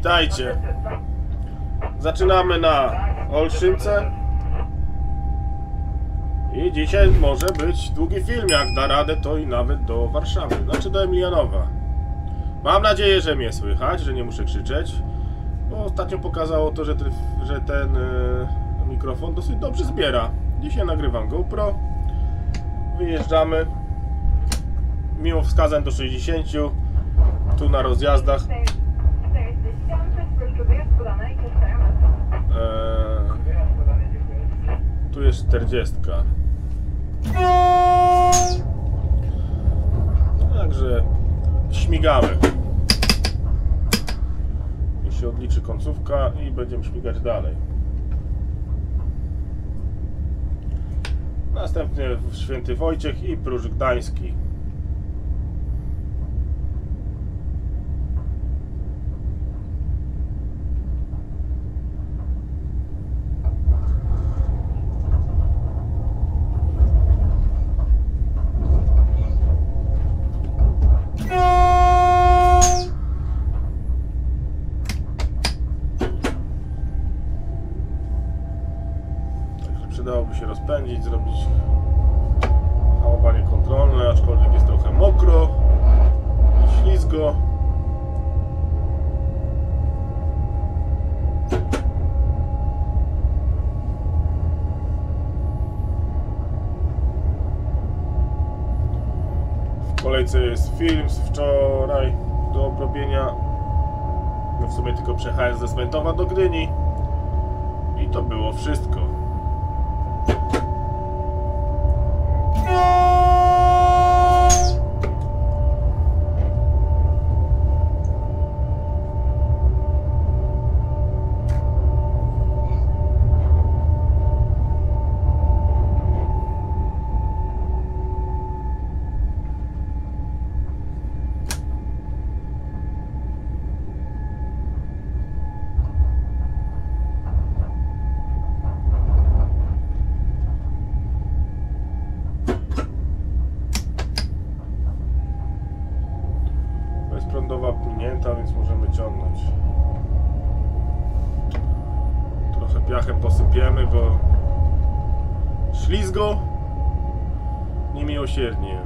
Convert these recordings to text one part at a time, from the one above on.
Witajcie. Zaczynamy na Olszynce. I dzisiaj może być długi film, jak da radę, to i nawet do Warszawy, znaczy do Emilianowa. Mam nadzieję, że mnie słychać, że nie muszę krzyczeć. Bo ostatnio pokazało to, że, ten- że ten e, mikrofon dosyć dobrze zbiera. Dzisiaj nagrywam GoPro. Wyjeżdżamy. Mimo wskazań do 60. Tu na rozjazdach. Tu jest 40. Także śmigamy. I się odliczy końcówka i będziemy śmigać dalej. Następnie Święty Wojciech i Próż Gdański. Ślizgo niemiłosiernie.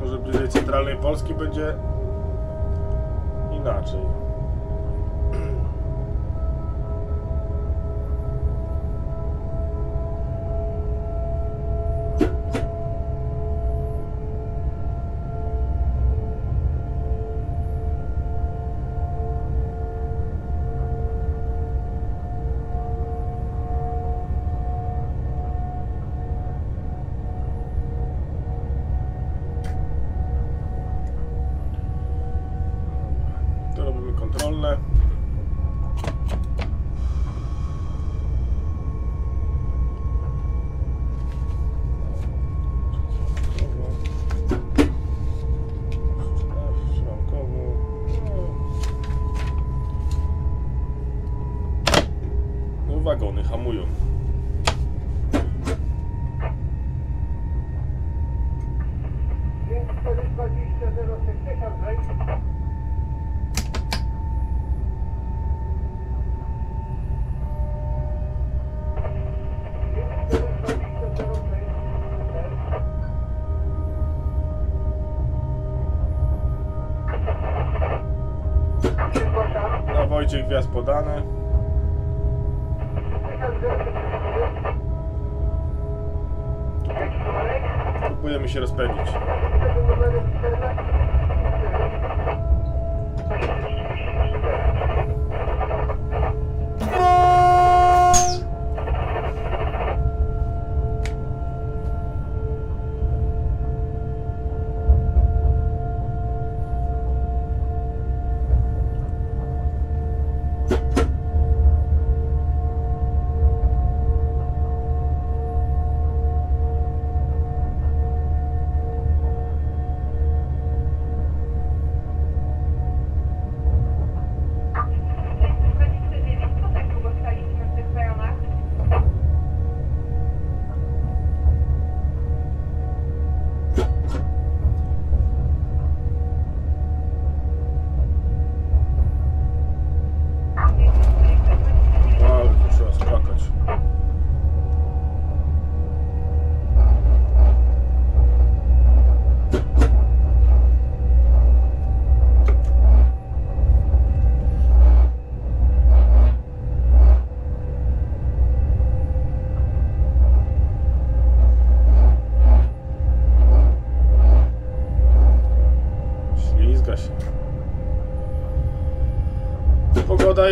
Może bliżej centralnej Polski będzie inaczej. Na Wojciech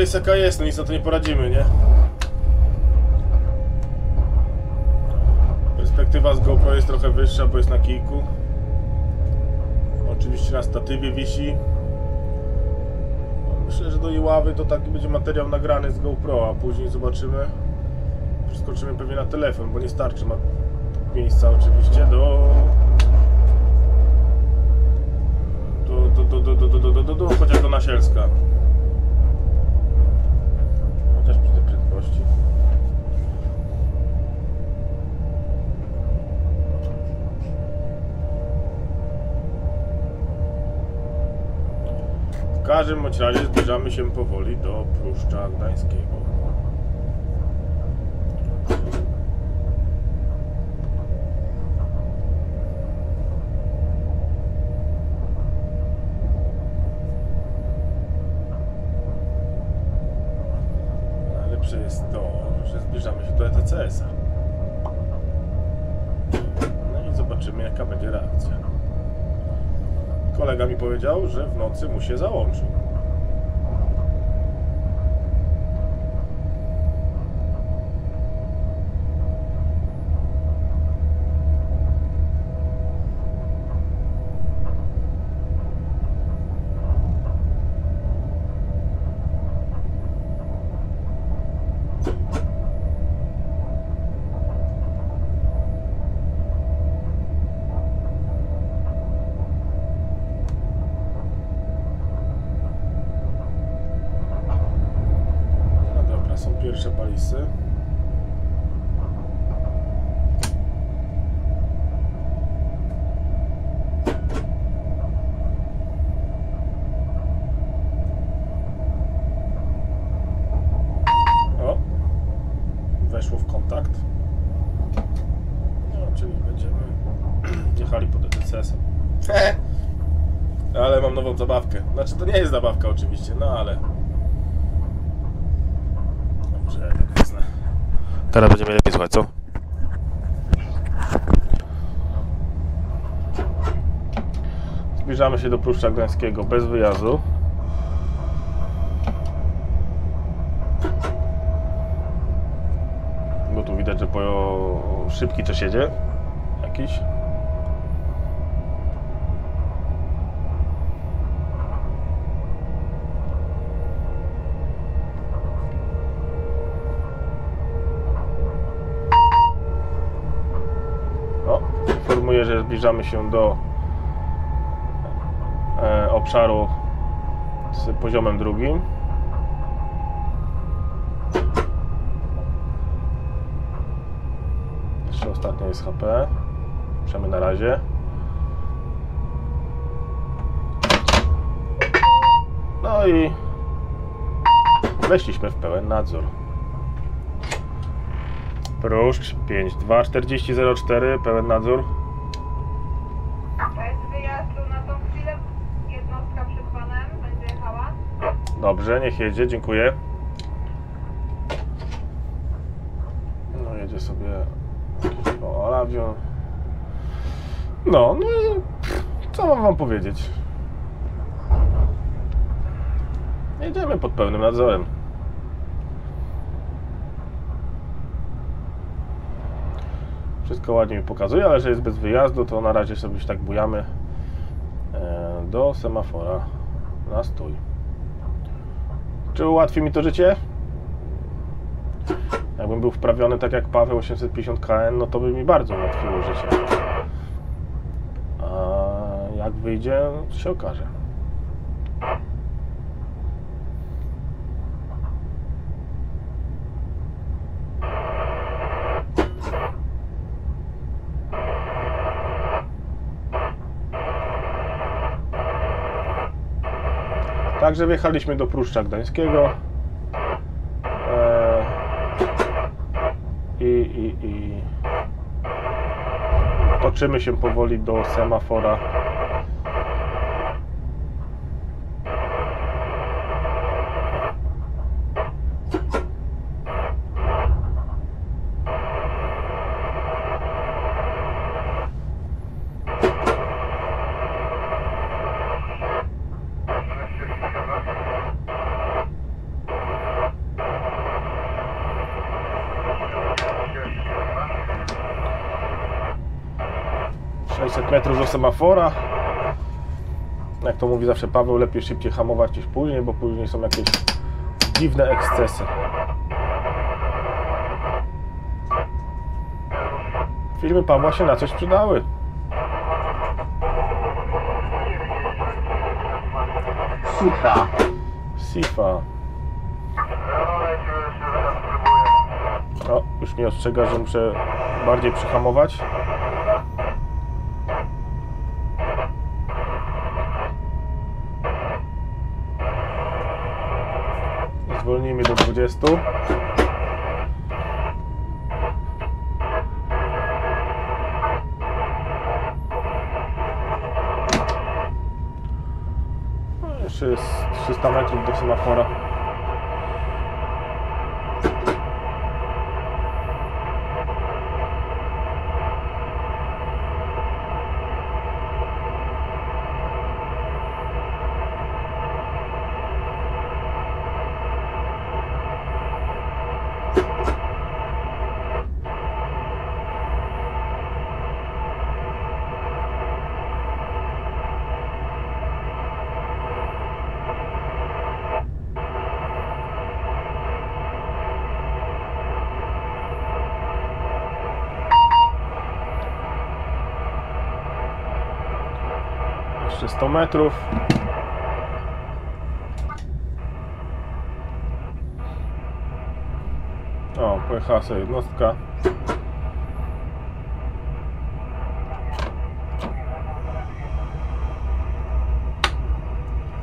jest jaka jest, no nic na to nie poradzimy, nie? Perspektywa z GoPro jest trochę wyższa, bo jest na kijku. Oczywiście na statywie wisi. Myślę, że do Iławy to taki będzie materiał nagrany z GoPro, a później zobaczymy. Przeskoczymy pewnie na telefon, bo nie starczy ma miejsca oczywiście do do, do, do, do, do, do, do, do, do, do chociaż do Nasielska. Chociaż każdym bądź razie zbliżamy się powoli do Pruszcza Gdańskiego. Najlepsze jest to, że zbliżamy się do ETCS-a. No i zobaczymy jaka będzie reakcja. Kolega mi powiedział, że w nocy mu się załączył. No dobra, są pierwsze palisy. O! Weszło w kontakt. No, czyli będziemy jechali pod ETCS-em. Ale mam nową zabawkę. Znaczy to nie jest zabawka oczywiście, no ale... Dobrze, tak wezmę. Teraz będziemy lepiej słuchać, co? Zbliżamy się do Pruszcza Gdańskiego bez wyjazdu. Bo tu widać, że po szybki coś jedzie. Jakiś. O, informuję, że zbliżamy się do obszaru z poziomem drugim. Jeszcze ostatnie jest HP. Przemy na razie. No i weszliśmy w pełen nadzór. Pruszcz 524004, pełen nadzór. Bez wyjazdu na tą chwilę jednostka przed panem będzie jechała. Dobrze, niech jedzie, dziękuję. No jedzie sobie o, Alawion. No, no i co mam wam powiedzieć? Jedziemy pod pełnym nadzorem. Wszystko ładnie mi pokazuje, ale że jest bez wyjazdu, to na razie sobie już tak bujamy e, do semafora na stój. Czy ułatwi mi to życie? Jakbym był wprawiony tak jak Paweł 850 KN, no to by mi bardzo ułatwiło życie. A jak wyjdzie, się okaże. Także wjechaliśmy do Pruszcza Gdańskiego. Eee, I, i, I toczymy się powoli do semafora. Semafora. Jak to mówi zawsze Paweł, lepiej szybciej hamować niż później, bo później są jakieś dziwne ekscesy. Filmy Pawła się na coś przydały. Sifa. Sifa. O, już mnie ostrzega, że muszę bardziej przyhamować. Zwolnijmy do 20. No, Jeszcze jest 300 metrów do semafora. Jeszcze 100 metrów. O, pojechała sobie jednostka.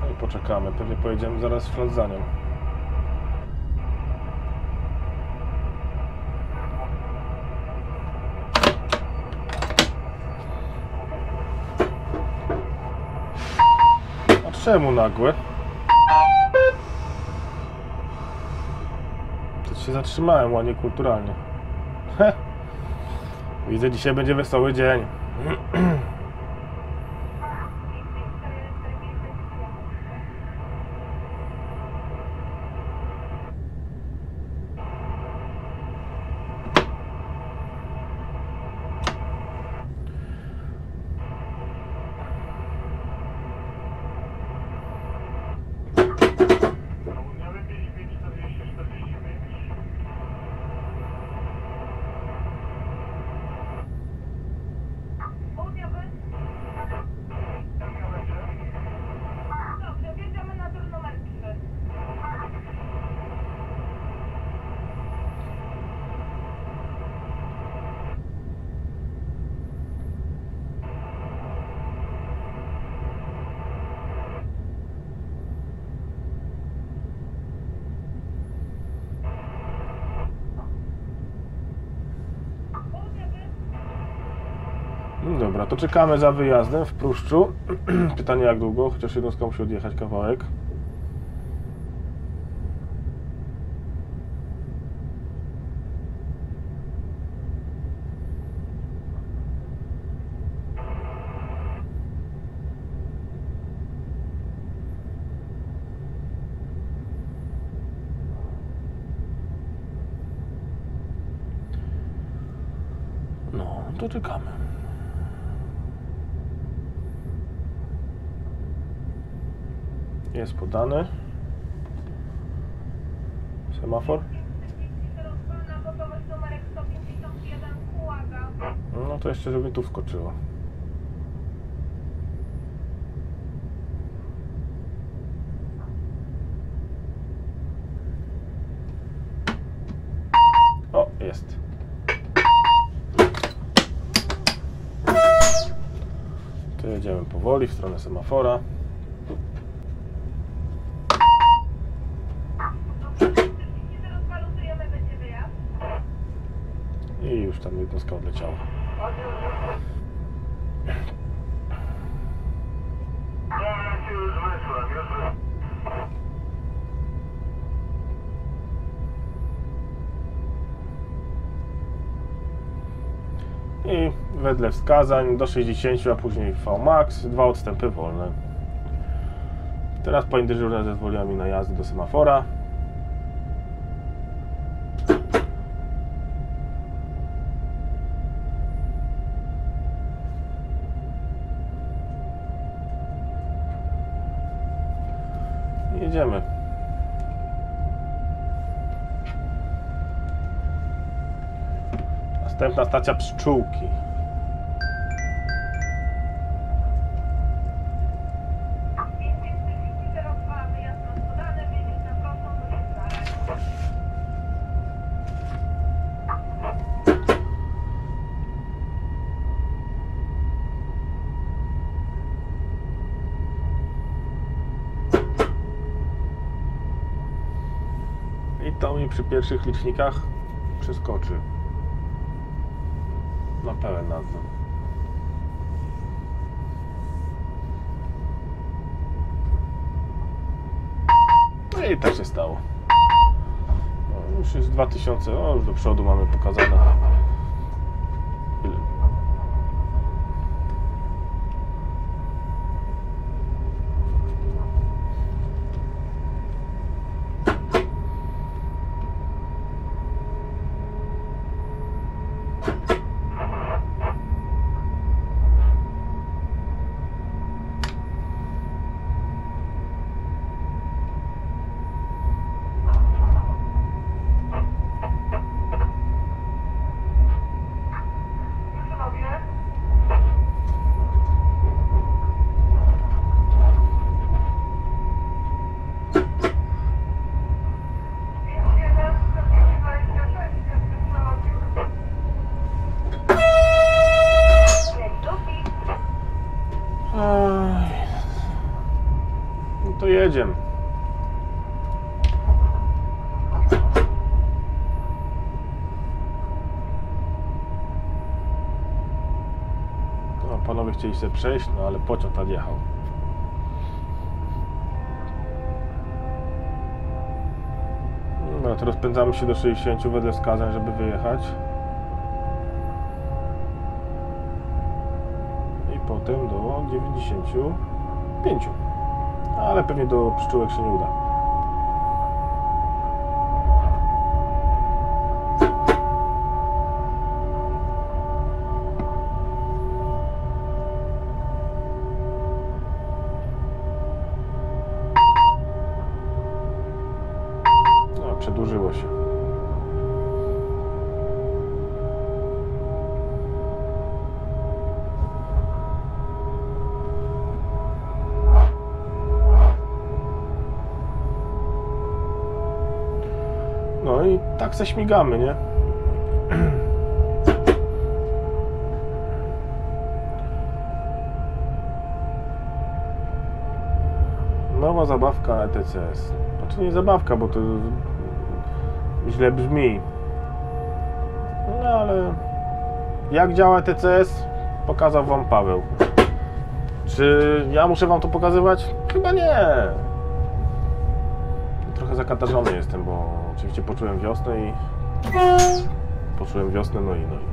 No i poczekamy, pewnie pojedziemy zaraz ślad za nią. Czemu nagłe? To się zatrzymałem ładnie kulturalnie. Widzę, dzisiaj będzie wesoły dzień. Dobra, to czekamy za wyjazdem w Pruszczu. Pytanie jak długo, chociaż jednostka musi odjechać kawałek. No, to czekamy. Jest podany. Semafor. Na gotowość numerek 151 Kułaga. No to jeszcze, żeby tu wskoczyło. O, jest. To jedziemy powoli w stronę semafora. wedle wskazań do 60, a później Vmax, dwa odstępy wolne. Teraz pani dyżurna zezwoliła mi na jazdę do semafora. Jedziemy. Następna stacja pszczółki. Pierwszych licznikach przeskoczy. Na pełen nadzór. No i tak się stało. No, już jest 2000, o już do przodu mamy pokazane. Chcieli sobie przejść, no ale pociąg nadjechał. Dobra, to rozpędzamy się do 60 wedle wskazań, żeby wyjechać. i potem do 95. Ale pewnie do pszczółek się nie uda. Tak se śmigamy, nie? Nowa zabawka ETCS. Znaczy nie zabawka, bo to źle brzmi. No ale jak działa ETCS pokazał Wam Paweł. Czy ja muszę Wam to pokazywać? Chyba nie. Zakatarzony jestem, bo oczywiście poczułem wiosnę i poczułem wiosnę, no i no i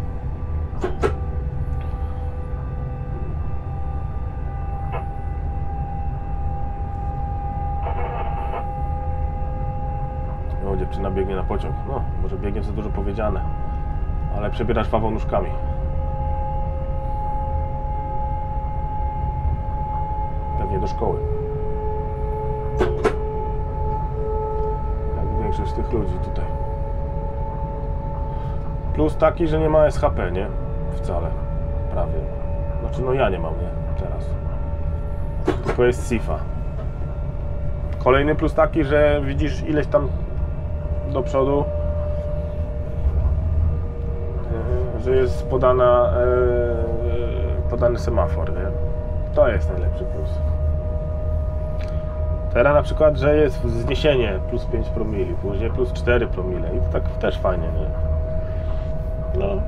No, dziewczyna biegnie na pociąg. No, może biegiem za dużo powiedziane, ale przebierasz Paweł nóżkami. Pewnie do szkoły. Większość tych ludzi tutaj. Plus taki, że nie ma SHP, nie? Wcale. Prawie. Znaczy, no ja nie mam, nie? Teraz. Tylko jest SIFA. Kolejny plus taki, że widzisz ileś tam do przodu, e, że jest podana, e, podany semafor, nie? To jest najlepszy plus. Teraz na przykład, że jest zniesienie plus 5 promili, później plus 4 promile i to tak też fajnie, nie? No.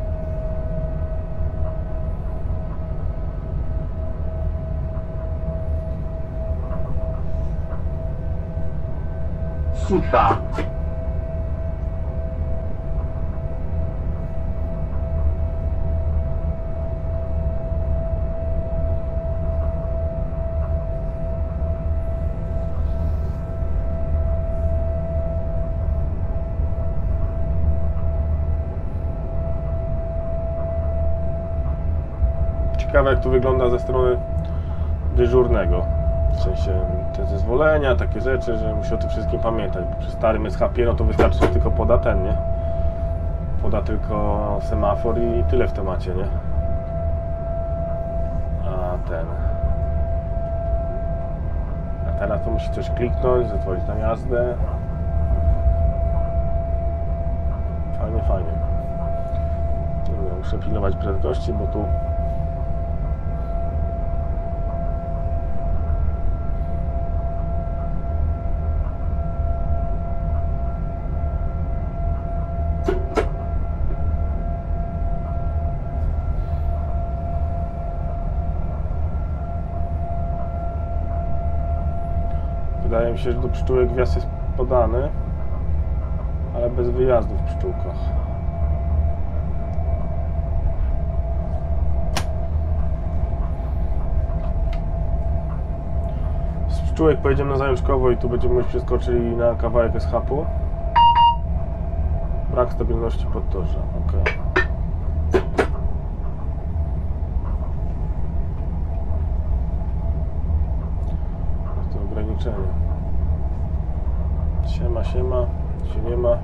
Sifa. To wygląda ze strony dyżurnego. W sensie te zezwolenia, takie rzeczy, że musi o tym wszystkim pamiętać. Bo przy starym SHP no to wystarczy, że tylko poda ten, nie? Poda tylko semafor i tyle w temacie, nie? A ten. A teraz to musi coś kliknąć, zatworzyć na jazdę. Fajnie, fajnie. Muszę pilnować prędkości, bo tu Wydaje mi się, że do pszczółek wjazd jest podany, ale bez wyjazdu w pszczółkach. Z pszczółek pojedziemy na Zajączkowo i tu będziemy przeskoczyli na kawałek SHP-u. Brak stabilności podtorza, ok. To ograniczenie. Siema, siema, się nie ma.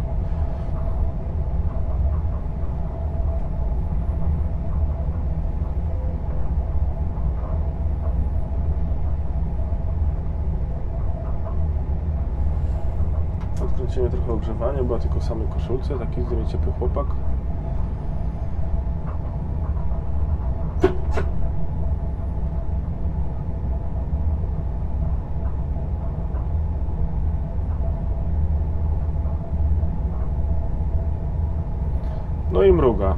Odkręcimy trochę ogrzewanie, była tylko w samej koszulce, taki z ciepły chłopak. No i mruga.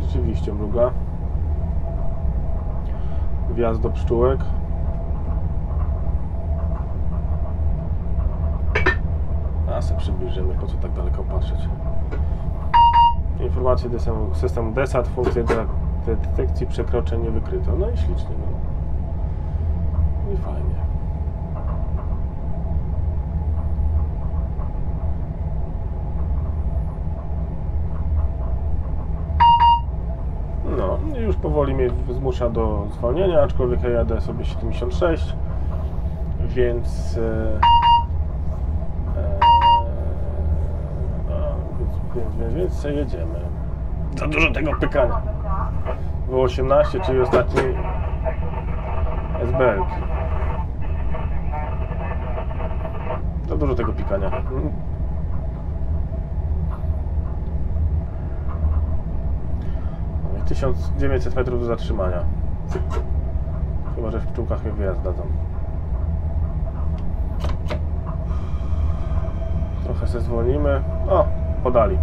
Rzeczywiście mruga. Wjazd do pszczółek. Se przybliżymy, po co tak daleko patrzeć. Informacje systemu, systemu DESAT, funkcje de- de- detekcji przekroczeń nie wykryto. No i ślicznie. No. I fajnie. No, już powoli mnie zmusza do zwolnienia, aczkolwiek ja jadę sobie 76, więc... E, e, no, więc, więc, sobie jedziemy. Za dużo tego pykania. Było 18, czyli ostatni SBL. Za dużo tego pikania. Mm. No i 1900 metrów do zatrzymania. Chyba, że w pszczółkach mnie wyjazd dadzą. Trochę se zwolnimy. O, podali.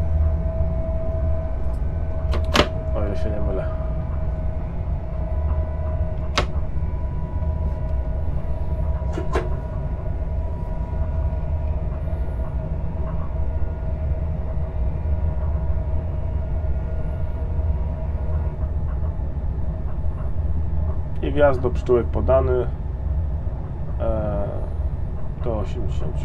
Się nie mylę. I wjazd do pszczółek podany do 80.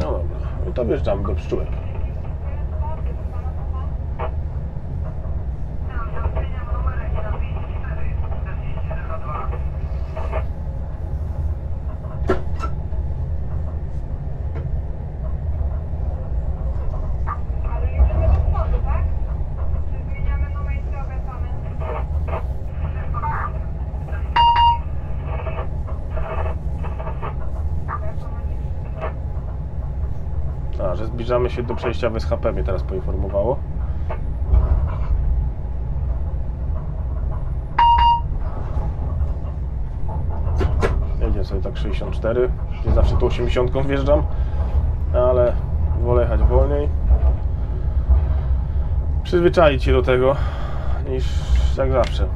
No wjeżdżamy do pszczółek. Ale jedziemy do przodu, tak? Czy zmieniamy numer i się obracamy? A, że zbliżamy się do przejścia w SHP mnie teraz poinformowało. Jedzie sobie tak 64, gdzie zawsze tu 80 wjeżdżam, ale wolę jechać wolniej. Przyzwyczaić się do tego, niż jak zawsze.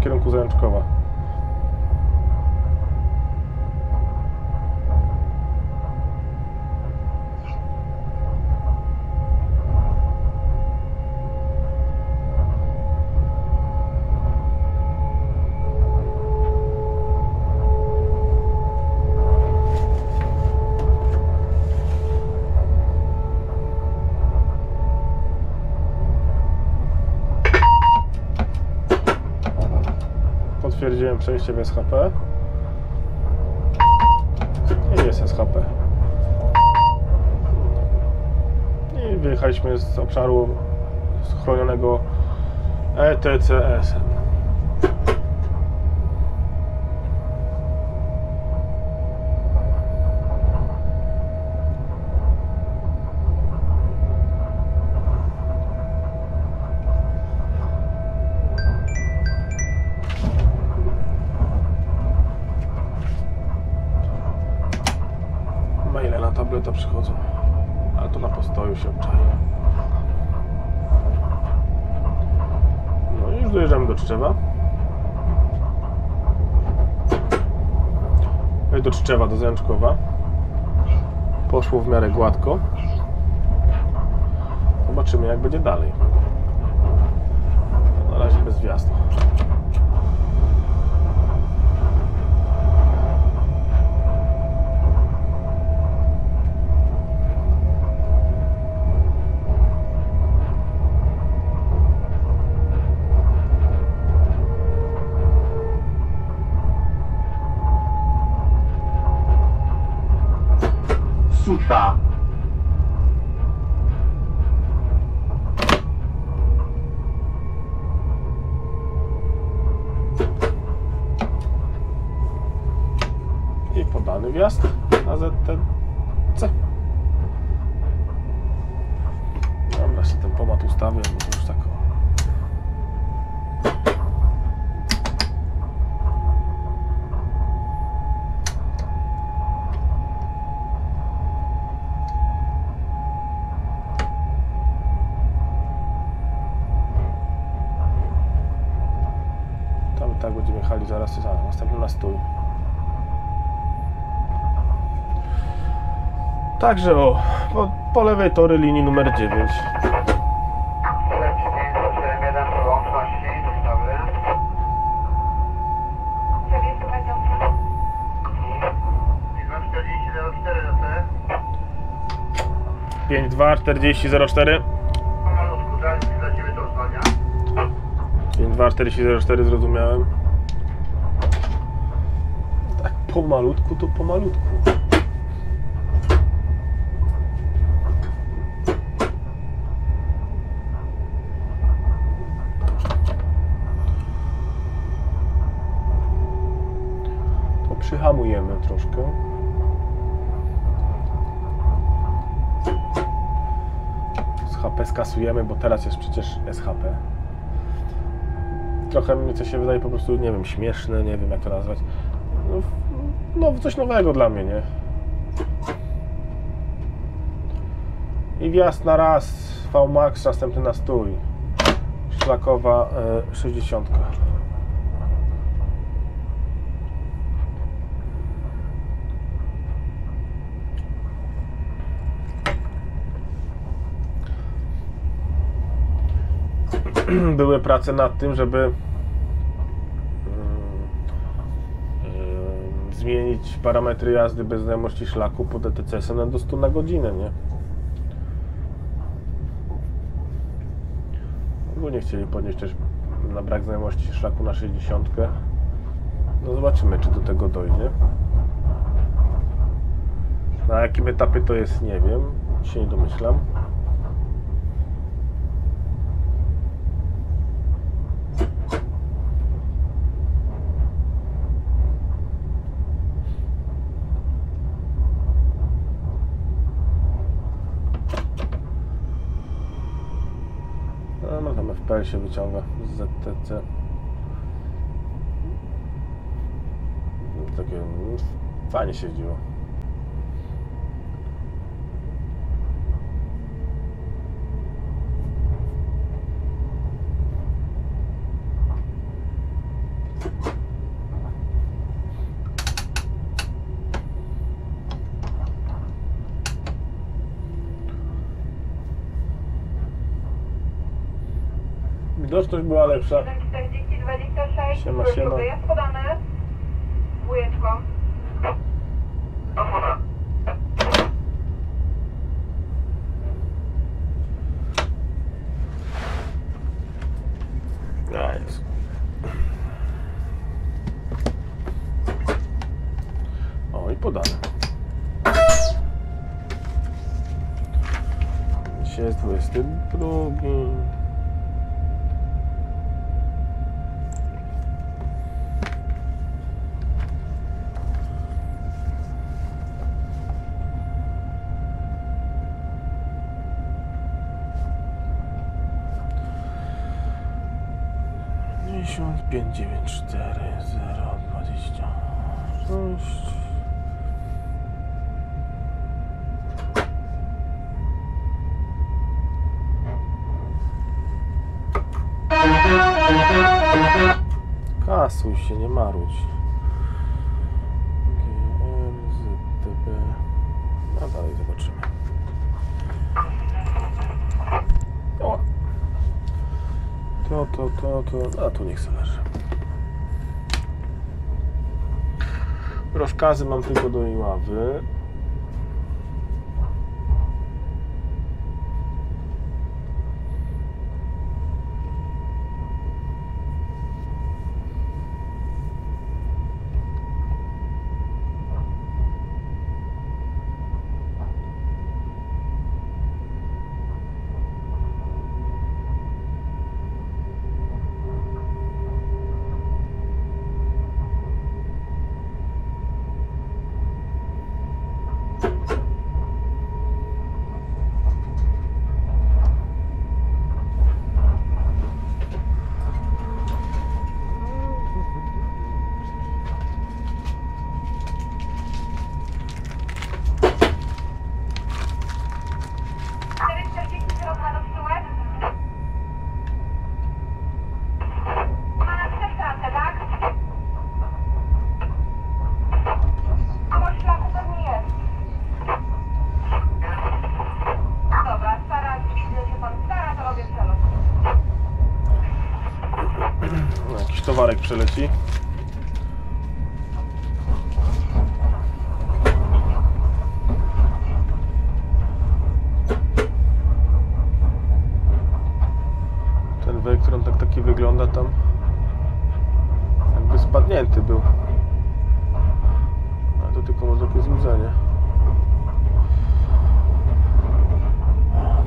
Kierunku Zajączkowa. Potwierdziłem przejście w SHP. I jest SHP. I wyjechaliśmy z obszaru schronionego E ETCS. Maile na tableta przychodzą. Ale to na postoju się obczai. No i już dojeżdżamy do Czczewa. No Zajączkowa. Poszło w miarę gładko. Zobaczymy jak będzie dalej. Na razie bez wjazdu. Basta Także o, po, po lewej tory linii numer 9. Śledź 571 po łączności dostawy. Przewieźć będzie I 240 04 52 40 04 Pomalutku, zaraz dla Ciebie to odsłania. 52 40 04 zrozumiałem. Tak pomalutku to pomalutku. To przyhamujemy troszkę. Z HP skasujemy, bo teraz jest przecież SHP trochę mi to się wydaje po prostu, nie wiem, śmieszne, nie wiem jak to nazwać. No, no coś nowego dla mnie, nie? I wjazd na raz, VMAX, następny na stój. Szlakowa e, 60. były prace nad tym, żeby mm, em, zmienić parametry jazdy bez znajomości szlaku pod ETCS na do 100 na godzinę, nie? Ogólnie chcieli podnieść też na brak znajomości szlaku na 60. No zobaczymy, czy do tego dojdzie. Na jakim etapie to jest, nie wiem. Się nie domyślam. No, no FPL się wyciąga z ZTC. Takie mm, fajnie się jeździło. Widoczność była lepsza. 40, 26, Siema, siema. jest podany. Dwójeczką. Kasuj się, nie marudź. GRZTB. A dalej zobaczymy. O. To, to, to, to. A tu niech sobie leży. Rozkazy mam tylko do Iławy. Cztery, 40, kierowna do tyłek. Ma na trzech trasę, tak? Koło szlaku pewnie jest. Dobra, stara, jeśli się pan stara, to robię przelot. No, Jakiś towarek przeleci. Ten Vectron tak taki wygląda tam. Jakby spadnięty był. Ale to tylko może jakieś złudzenie.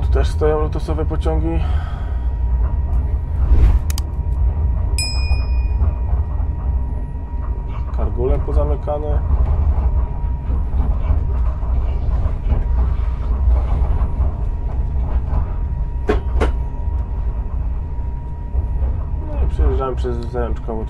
Tu też stoją lotosowe pociągi. Kargule pozamykane. No i przejeżdżałem przez Zajączkowo.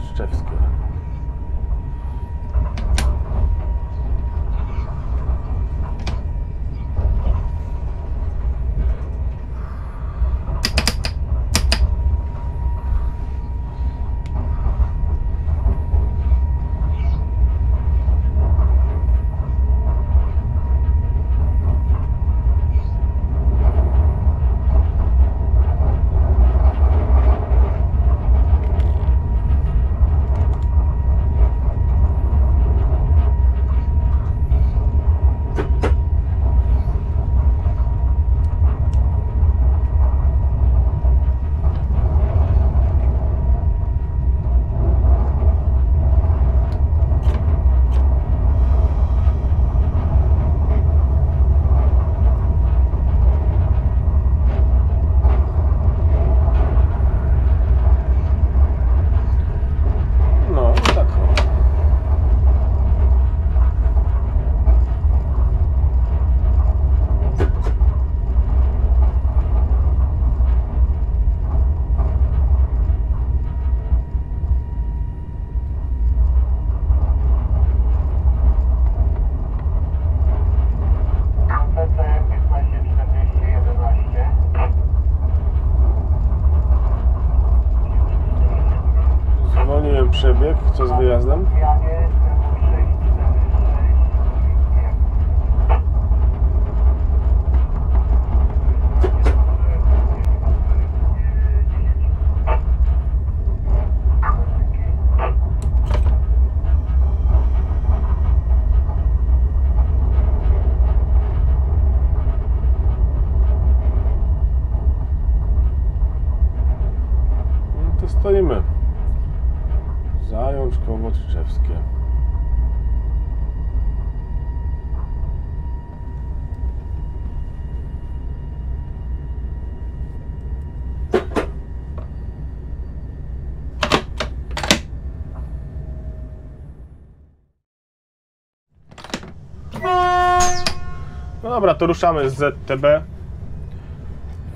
Dobra, to ruszamy z ZTB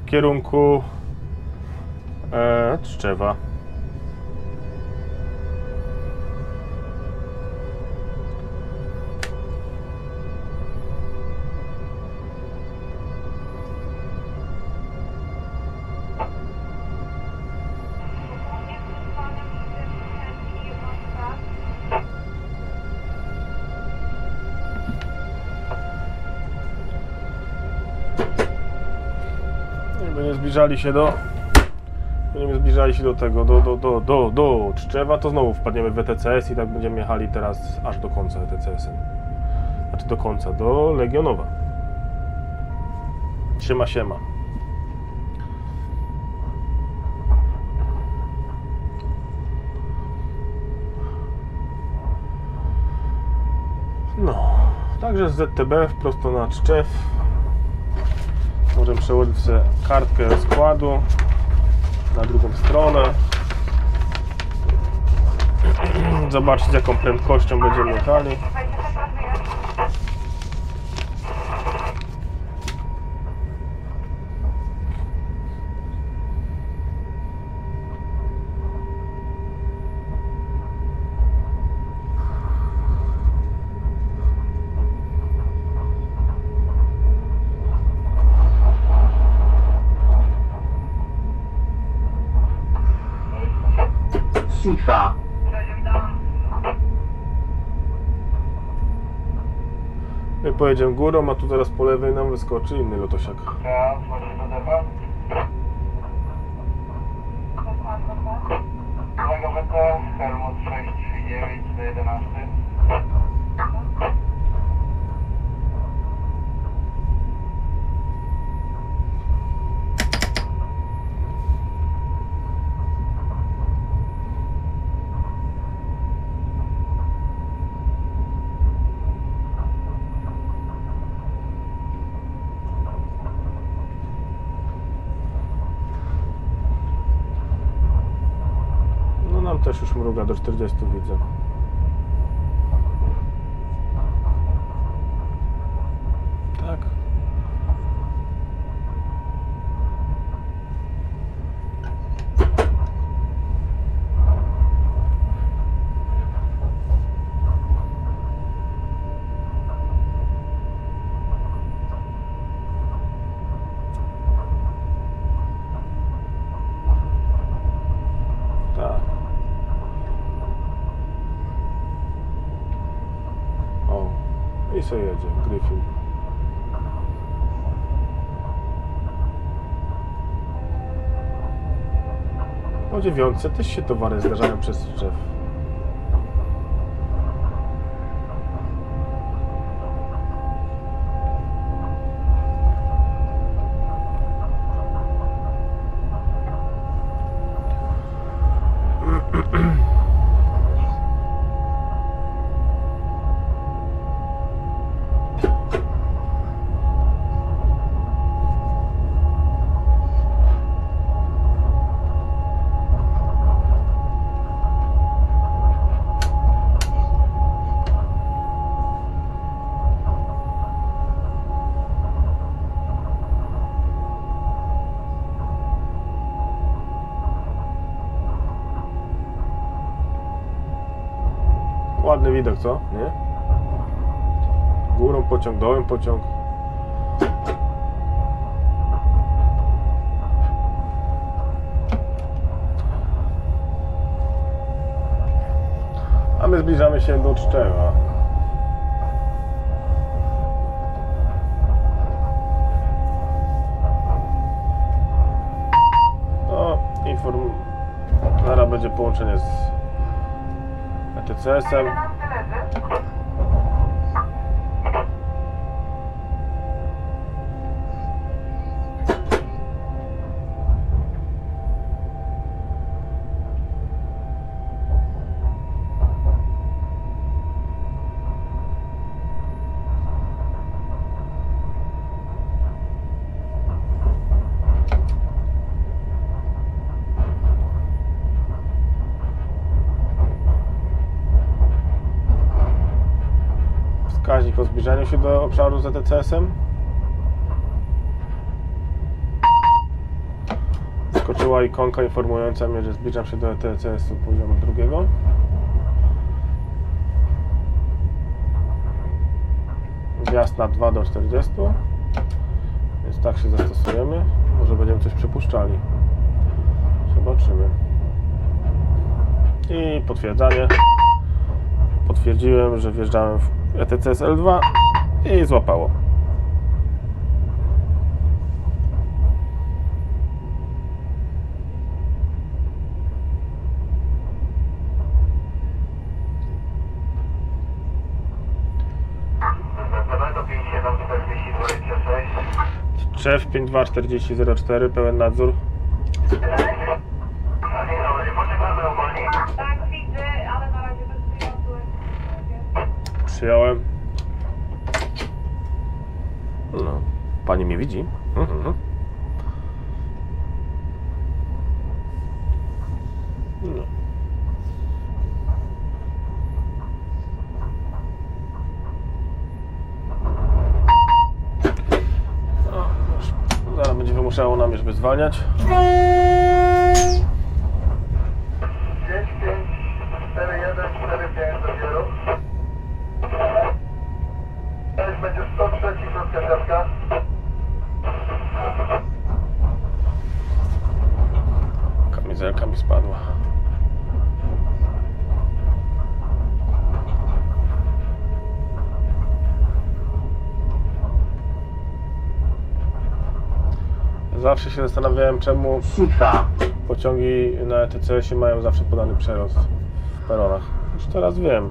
w kierunku e. zbliżali się do. Będziemy zbliżali się do tego, do, do, do, do, do Czczewa, to znowu wpadniemy w ETCS i tak będziemy jechali teraz aż do końca ETCS-em. Znaczy do końca, do Legionowa. Siema, siema. No, także z ZTB prosto na Czczew. Możemy przełożyć sobie kartkę składu na drugą stronę. Zobaczyć jaką prędkością będziemy jechali. Słuchajcie, przepraszam. Sifa. Cześć, witam. My pojedziemy górą, a tu zaraz po lewej nam wyskoczy inny lotosiak. Też już mruga do 40 widzę. Tak. Tak. O, i co jedzie, Gryfin. Po dziewiątce też się towary zdarzają przez drzew. Widok, co? Nie? Górą pociąg, dołem pociąg. A my zbliżamy się do Czczewa. No, inform... Zaraz będzie połączenie z ETCS-em. Wskaźnik o zbliżaniu się do obszaru z ETCS-em. Skoczyła ikonka informująca mnie, że zbliżam się do ETCS-u poziomu drugiego. Wjazd na 2 do 40. Więc tak się zastosujemy. Może będziemy coś przypuszczali. Zobaczymy. I potwierdzanie. Potwierdziłem, że wjeżdżałem w E ETCS L2 i złapało. Zatem 5746. Szef 524004, pełen nadzór. Dzień dobry, poczekamy ogólnie. Tak, widzę, ale na razie bez wyjazdu. Przyjąłem. No, pani mnie widzi? Mhm. No. Zaraz będzie wymuszało na mnie, żeby zwalniać. 5, 5, 4, 1, 4, 5 do zero. Teraz będzie 103, krótka siatka. Kamizelka mi spadła. Zawsze się zastanawiałem, czemu pociągi na ETCS-ie mają zawsze podany przerost w peronach. Już teraz wiem,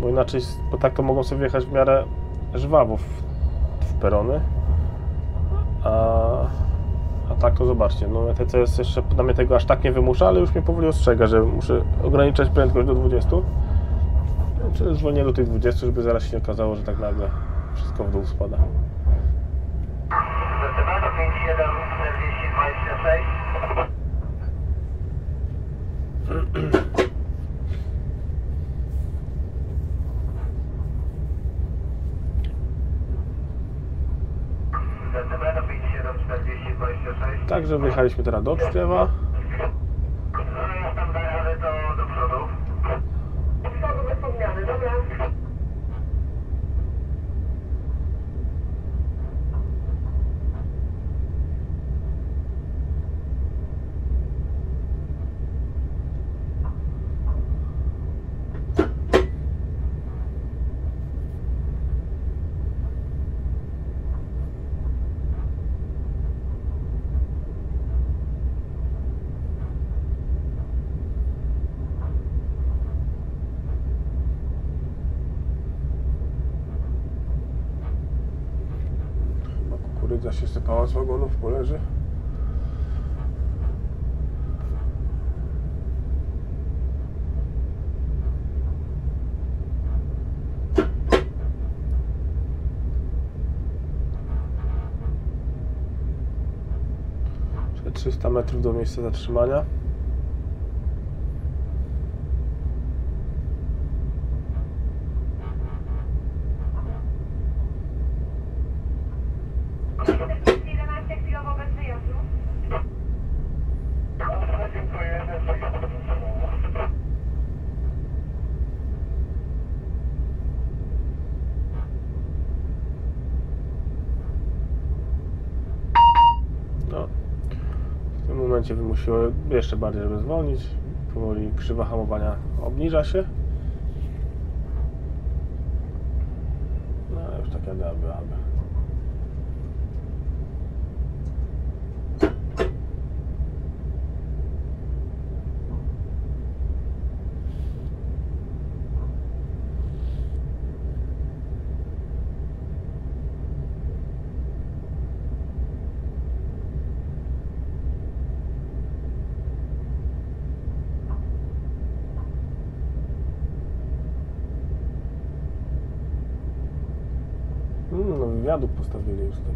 bo inaczej, bo tak to mogą sobie wjechać w miarę żwawo w, w perony. A, a tak to zobaczcie, no ETCS jeszcze na mnie tego aż tak nie wymusza, ale już mnie powoli ostrzega, że muszę ograniczać prędkość do 20. Czy zwolnię do tych 20, żeby zaraz się nie okazało, że tak nagle wszystko w dół spada. Zatem 5, 7, 40, 26. Zatem 5, 7, 40, 26. Także wyjechaliśmy teraz do Czczewa. No już tam dajadę do, do przodu. Do przodu bez podmiany, dobra. Chyba kukurydza się sypała z wagonów. Jeszcze 300 metrów do miejsca zatrzymania. Jest 11 chwilowo bez wyjazdu. Dziękuję. No. W tym wymusiło jeszcze bardziej, żeby zwolnić. Powoli krzywa hamowania obniża się.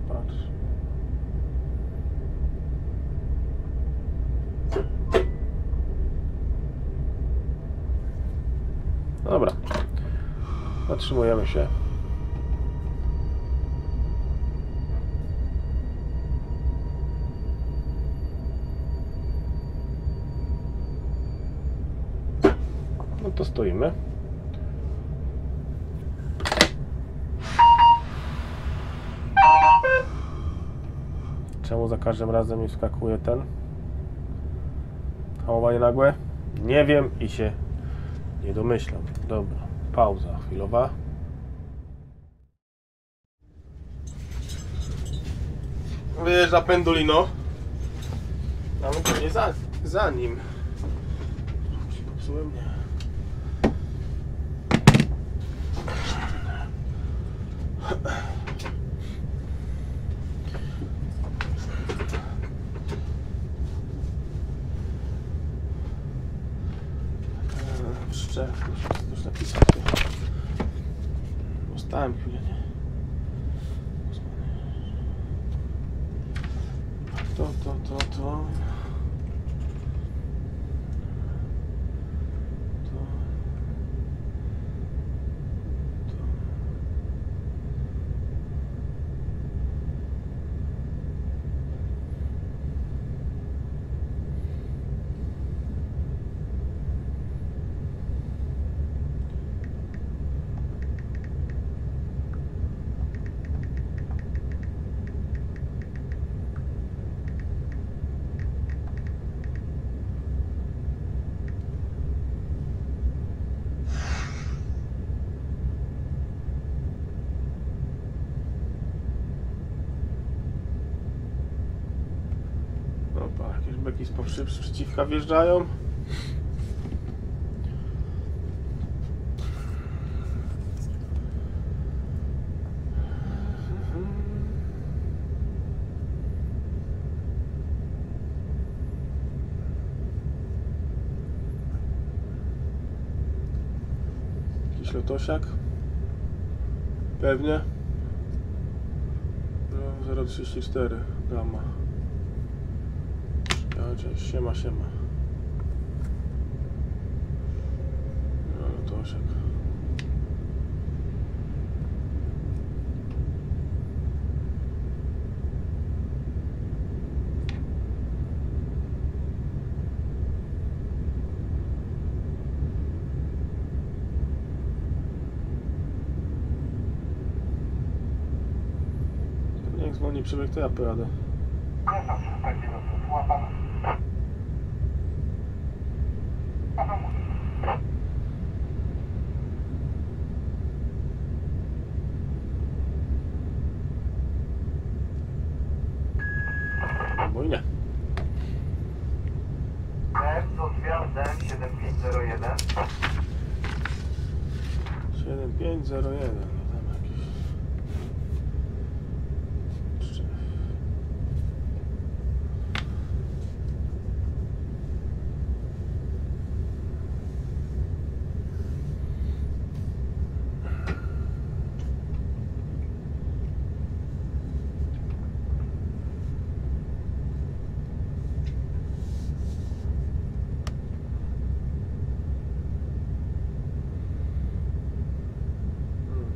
patrz. Dobra. Zatrzymujemy się. No to stoimy. Czemu za każdym razem mi wskakuje ten? Hamowanie nagłe? Nie wiem i się nie domyślam. Dobra, pauza chwilowa. Wyjeżdża Pendolino. Mamy pewnie za, za nim. Popsułem? Nie. Eee, Szczerze, już, już napisałem. Postałem chwilę, nie? To, to, to, to. To. To. Opa, jakieś beki z poprzy- przeciwka wjeżdżają. Jakiś lotosiak? Pewnie. No, 0,34 gamma. Cześć, siema, siema. No, to osiak. Niech zwolni przebieg, to ja pojadę. Proszę przystać do złapana. Bo i nie. do gwiazdem 7501. 7501, no tam jakiś... Jeszcze-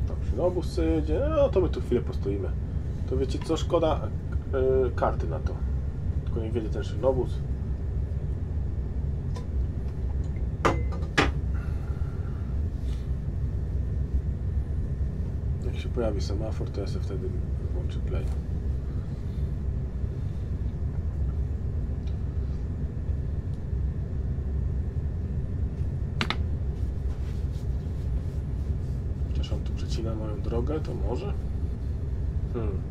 Dobrze, no obóz co jedzie, no to my tu chwilę postoimy. To wiecie co, szkoda e, karty na to. Tylko nie wiedzie ten szynobóz. Jak się pojawi semafor, to ja sobie wtedy włączę play. Chociaż on tu przecina moją drogę, to może? Hmm.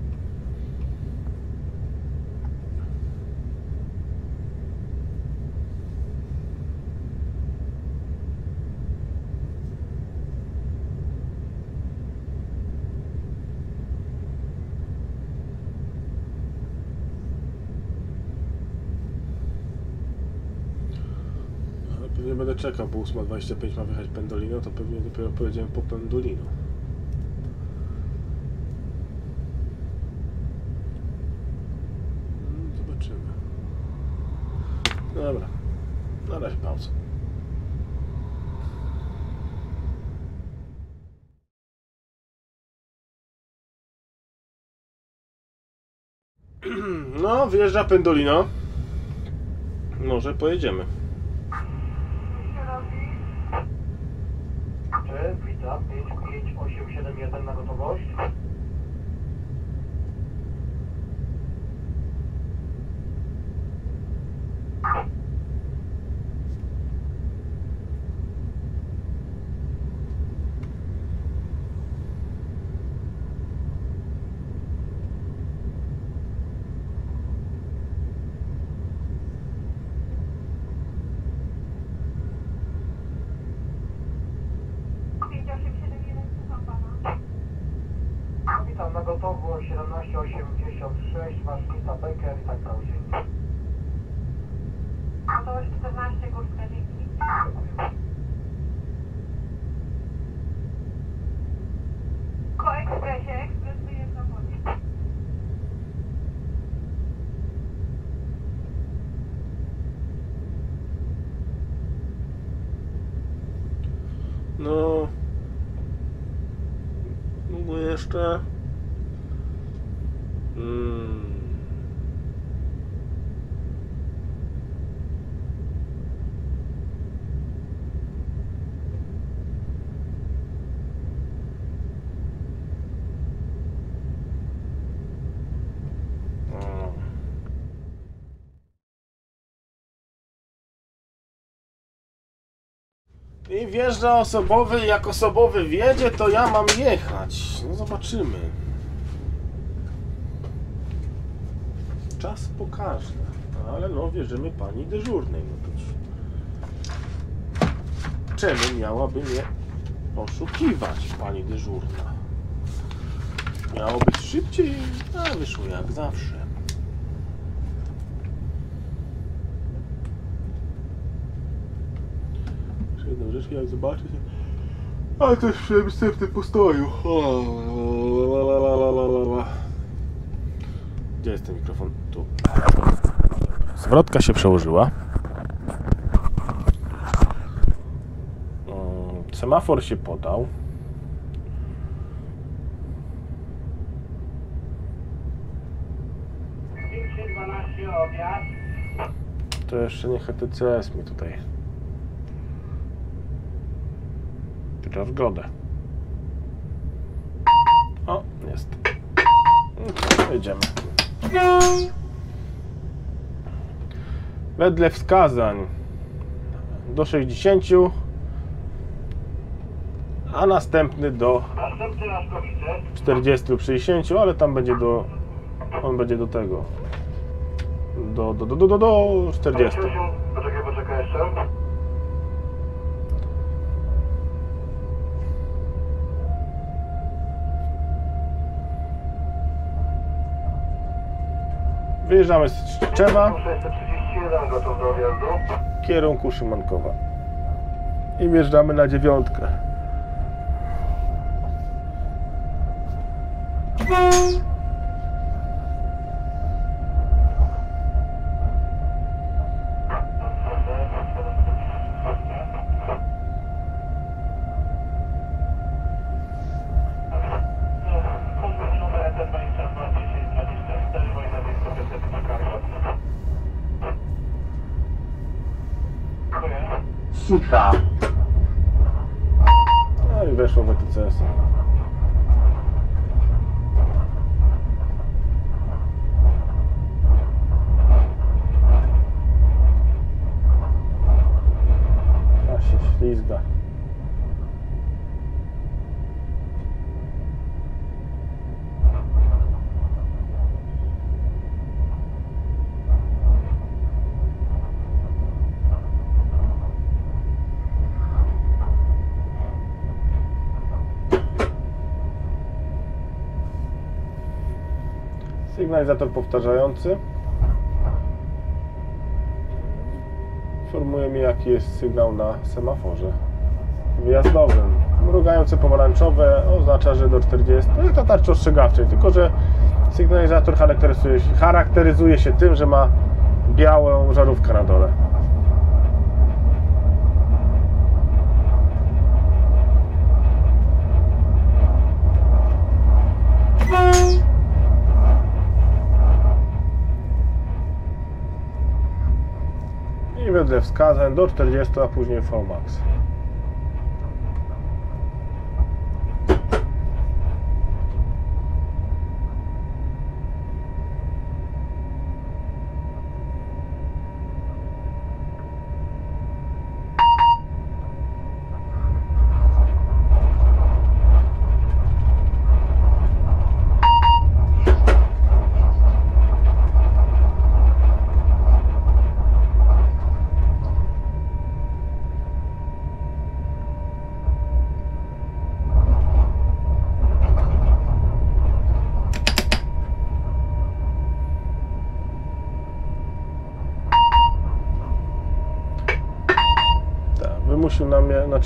Ale pewnie będę czekał, bo 8.25 ma wyjechać Pendolino, to pewnie dopiero pojedziemy po Pendolino. Mm, Zobaczymy. Dobra. Na razie pauza. Wyjeżdża Pendolino. Może pojedziemy. Witam, 55871 na gotowość. Pięć, osiem, siedem, jeden, słucham pana. Witam na gotowość 1786, maszynista Becker i tak dalej. Gotowość 14, Górska, dzięki. Po ekspresie, ekspres wyjeżdża wolniej. No. Długo jeszcze. Mm. O. I wjeżdża osobowy, jak osobowy wjedzie, to ja mam jechać. No zobaczymy. Czas pokaże. Ale no, wierzymy pani dyżurnej. No to Czemu miałaby mnie oszukiwać pani dyżurna? Miało być szybciej, a wyszło jak zawsze. Rzecz, jak zobaczyć. A to jest przystępny postoju. Gdzie jest ten mikrofon? Tu. Zwrotka się przełożyła. Mm, Semafor się podał. To jeszcze nie HTCS mi tutaj. W zgodę. O, jest. No to Jedziemy. Wedle wskazań do 60, a następny do Następny Raszkowice. 40 przy 10, ale tam będzie do. On będzie do tego. Do, do, do, do, do, do 40. Wyjeżdżamy z Szczeczewa. 631 gotów do odjazdu. kierunku Szymankowa. I wjeżdżamy na dziewiątkę. Punkt numer ET22 1024, wojna miejska Piasecka Dziękuję. Susa. No i weszło w ETCS. A się ślizga. Sygnalizator powtarzający. Informuje mi jaki jest sygnał na semaforze wyjazdowym. Mrugające pomarańczowe oznacza, że do 40. No to tarczy ostrzegawczej, tylko że sygnalizator charakteryzuje charakteryzuje się tym, że ma białą żarówkę na dole. I wedle wskazań do 40, a później VMAX.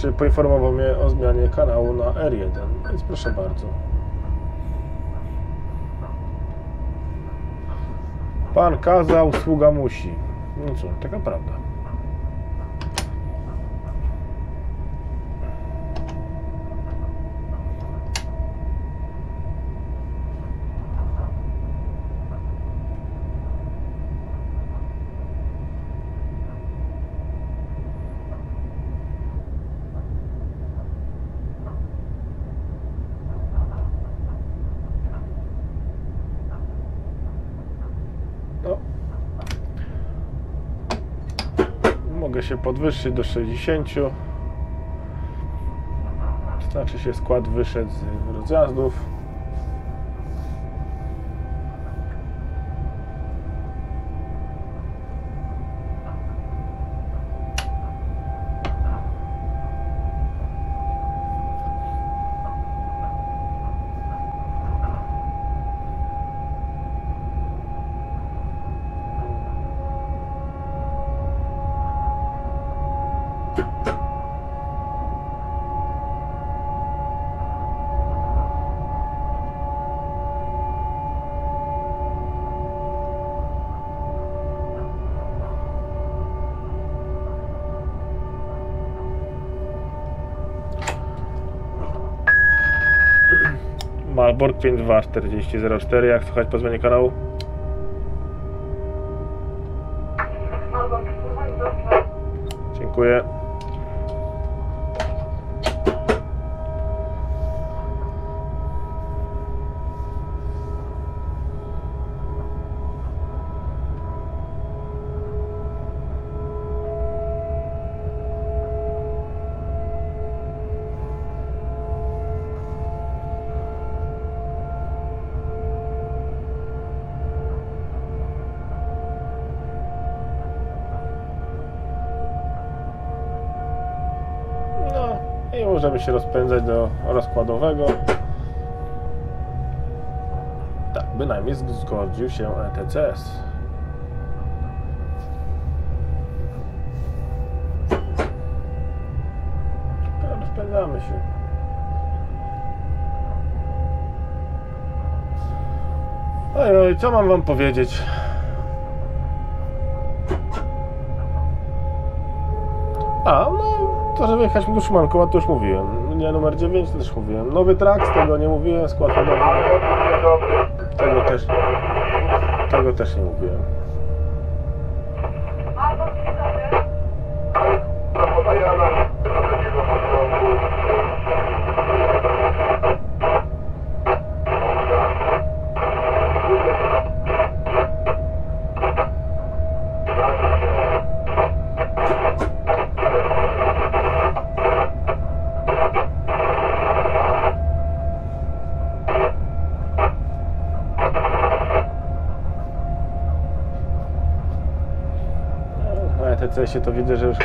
Znaczy poinformował mnie o zmianie kanału na R1, więc proszę bardzo. Pan kazał, sługa musi. No co, taka prawda. No. Mogę się podwyższyć do 60. Znaczy się skład wyszedł z rozjazdów. Malbork 524004, jak słuchać po zmianie kanału? Się rozpędzać do rozkładowego. Tak, bynajmniej zgodził się ETCS. No, Rozpędzamy się. Oj, oj, co mam wam powiedzieć? A, no, to, że wyjechać do Szymankowa, to już mówiłem. Nie, numer 9 to też mówiłem. Nowy trak, z tego nie mówiłem, skład. Tego też, tego też nie mówiłem. Na ETCS-ie to widzę, że już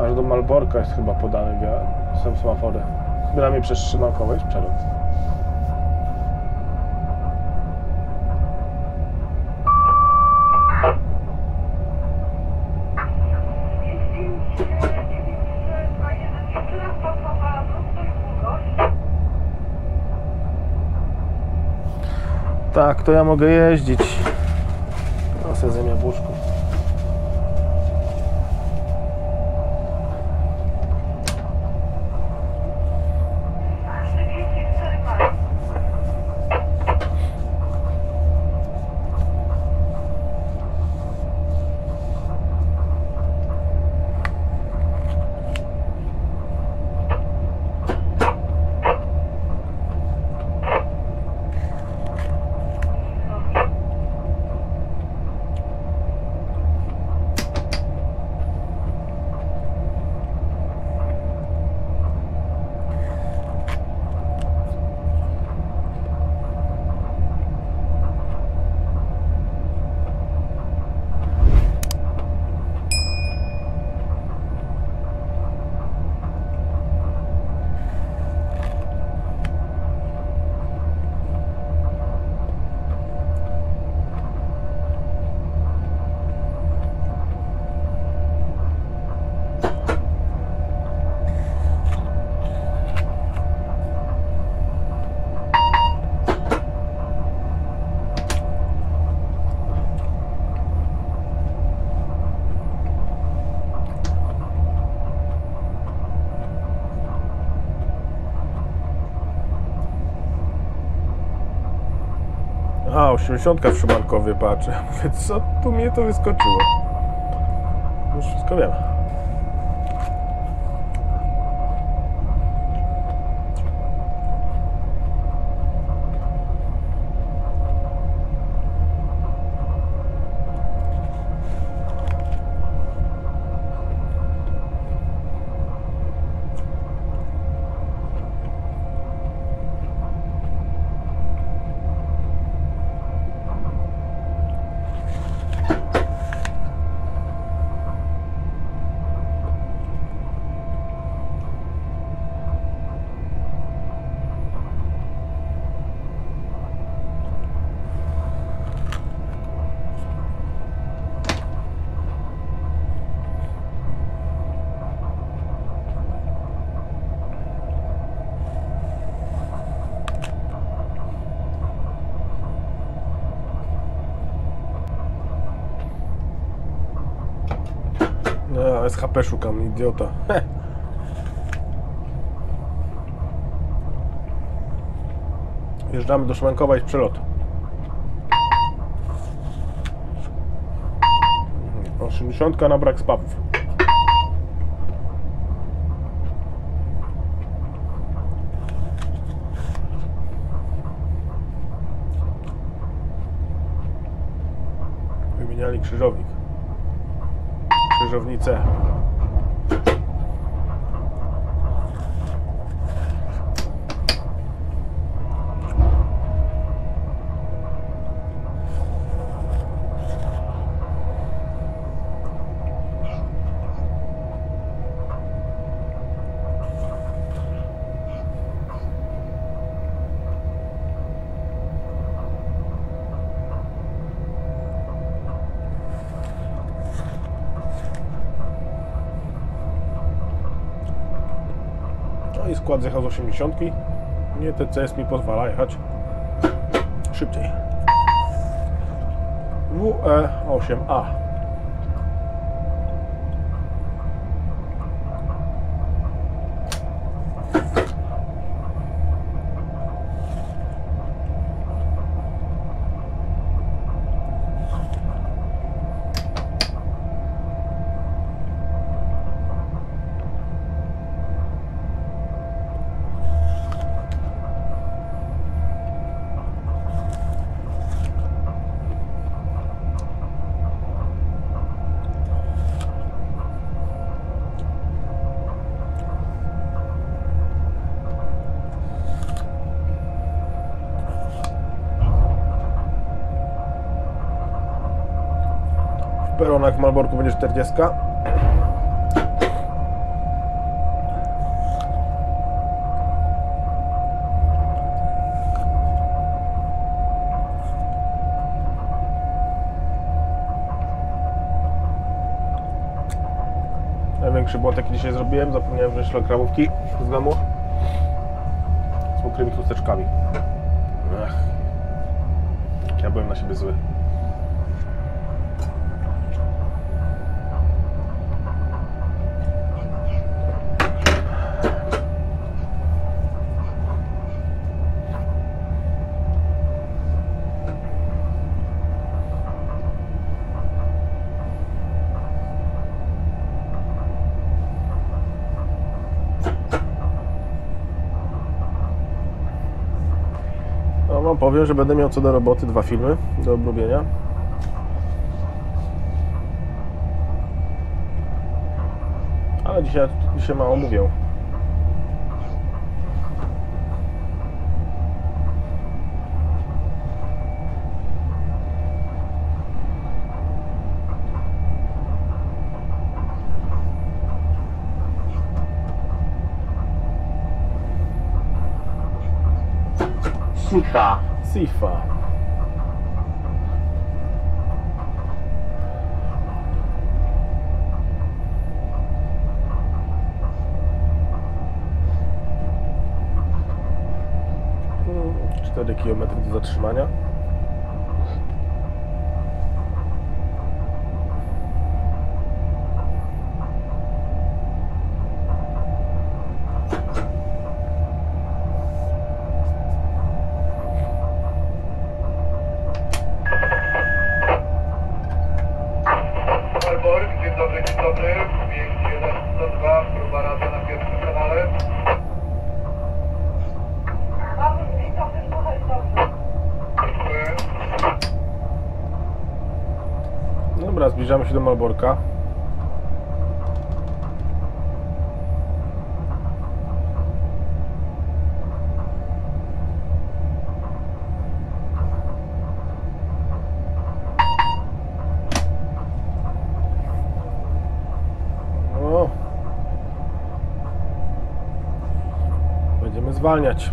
aż do Malborka jest chyba podany, są semafory. Bynajmniej przez Szymankowo jest przelot. Jeśli się 921 jeszcze raz pasowała, to coś długość. Tak, to ja mogę jeździć. No se zajmie w łóżku. 80 w Szymankowie patrzę. Mówię, co tu mnie to wyskoczyło? Już wszystko wiem. SHP szukam, idiota. Heh. Do Szmankowa i przelot. 80 na brak spawów. Wymieniali krzyżownik. Krzyżownicę. I skład zjechał z 80. Nie, TCS mi pozwala jechać szybciej. E WE8A. W peronach w Malborku będzie 40. Największy błąd jaki dzisiaj zrobiłem, zapomniałem wziąć szlakramówki z domu z mokrymi chusteczkami. Ech. Ja byłem na siebie zły. Powiem, że będę miał co do roboty dwa filmy do obrobienia. Ale dzisiaj, dzisiaj mało mówię. Sifa. Sifa. Mm, 4 km do zatrzymania. Dobra, zbliżamy się do Malborka. O. Będziemy zwalniać.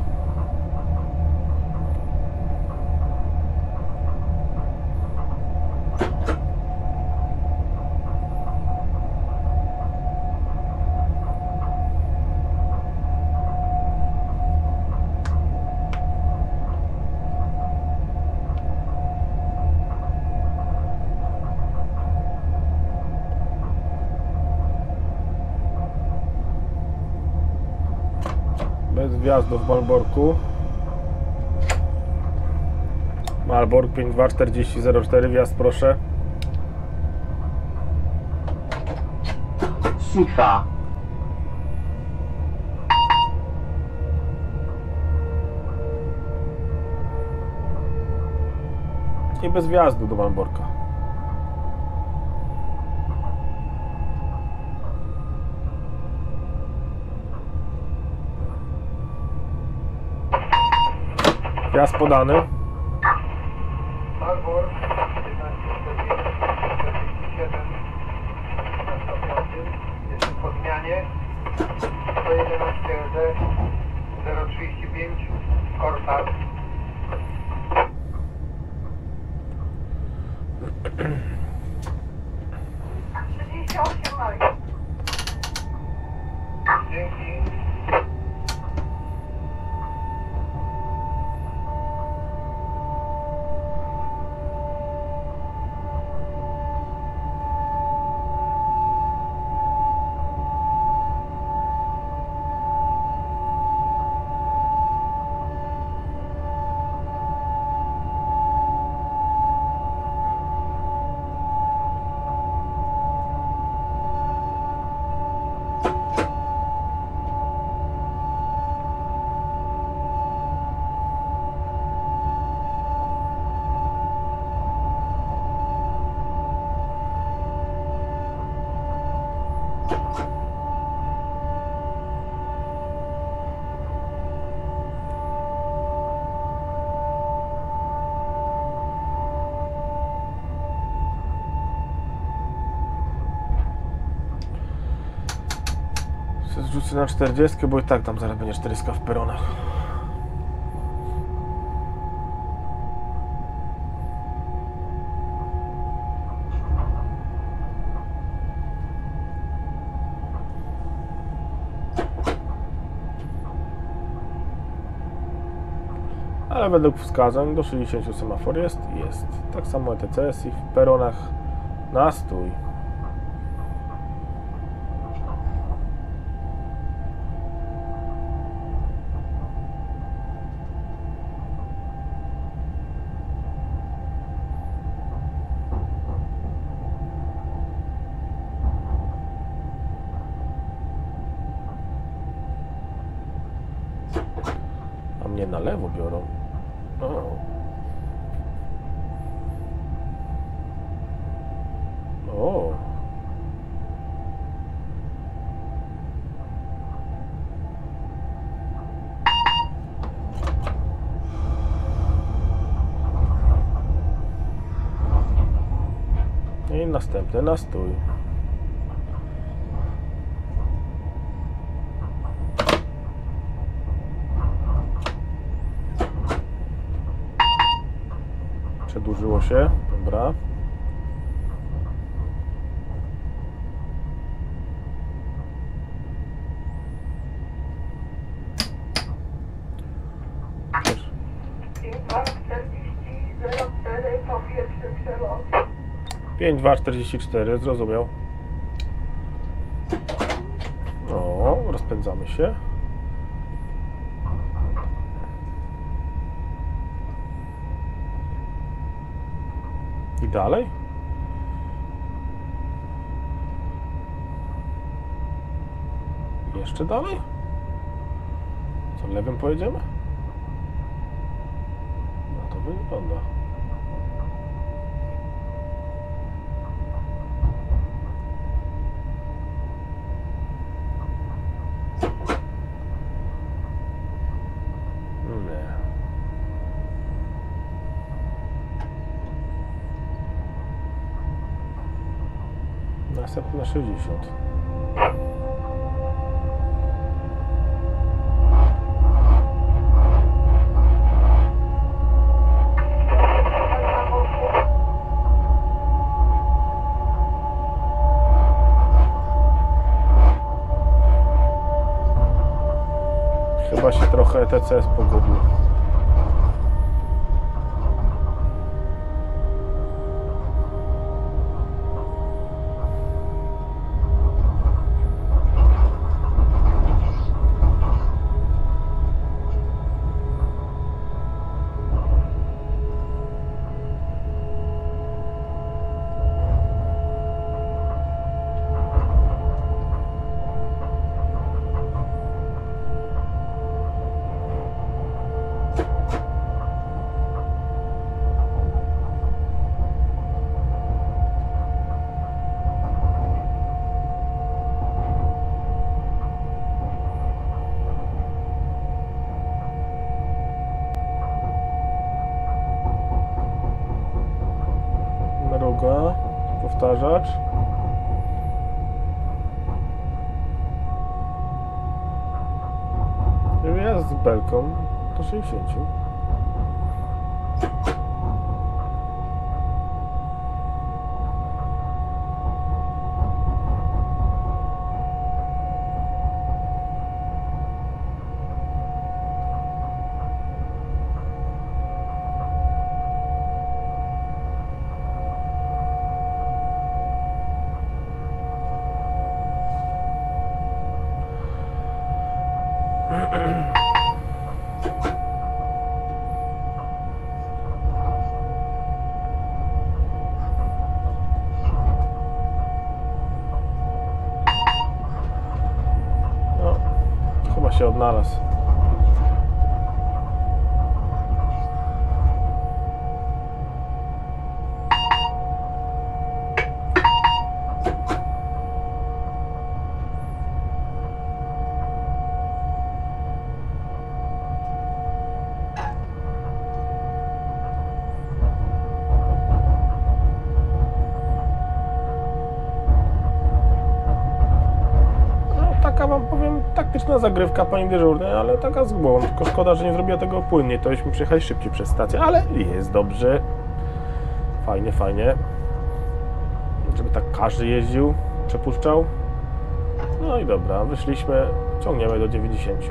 Bez wjazdu w Malborku. Malbork 524004, wjazd proszę. Sifa. I bez wjazdu do Malborka. Wjazd podany. Malbor 1147 na 105. Jestem po zmianie. 111 LD 035 Korsar. Zrzucę na 40, bo i tak tam zaraz będzie 400 w peronach. Ale według wskazań do 60 semafor jest? Jest. Tak samo ETCS i w peronach na stój. A mnie na lewo biorą. O. O. Następny na. Przedłużyło się. Dobra. Też. 40 04 po pierwszym przelocie. 5244, zrozumiał. O, rozpędzamy się. I dalej? Jeszcze dalej? Co, lewym pojedziemy? No to wygląda. Następny na 60. Chyba się trochę ETCS pogubił. Do 60. No, się odnalazł. Zagrywka pani dyżurnej, ale taka z głową. Tylko szkoda, że nie zrobiła tego płynnie. To byśmy przyjechali szybciej przez stację, ale jest dobrze. Fajnie, fajnie. Żeby tak każdy jeździł, przepuszczał. No i dobra, wyszliśmy, ciągniemy do 90.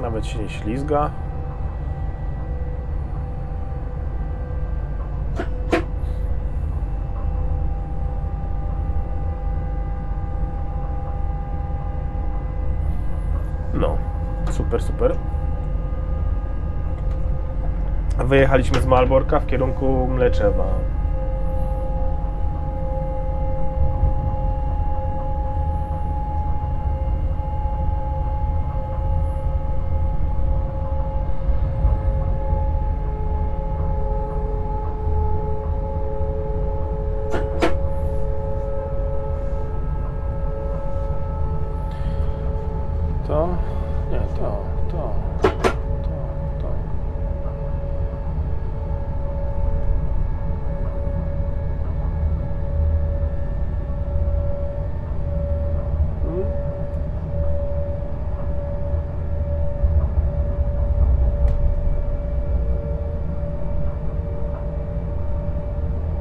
Nawet się nie ślizga. No, super, super. Wyjechaliśmy z Malborka w kierunku Mleczewa. To? Nie, to, to, to, to. Hmm?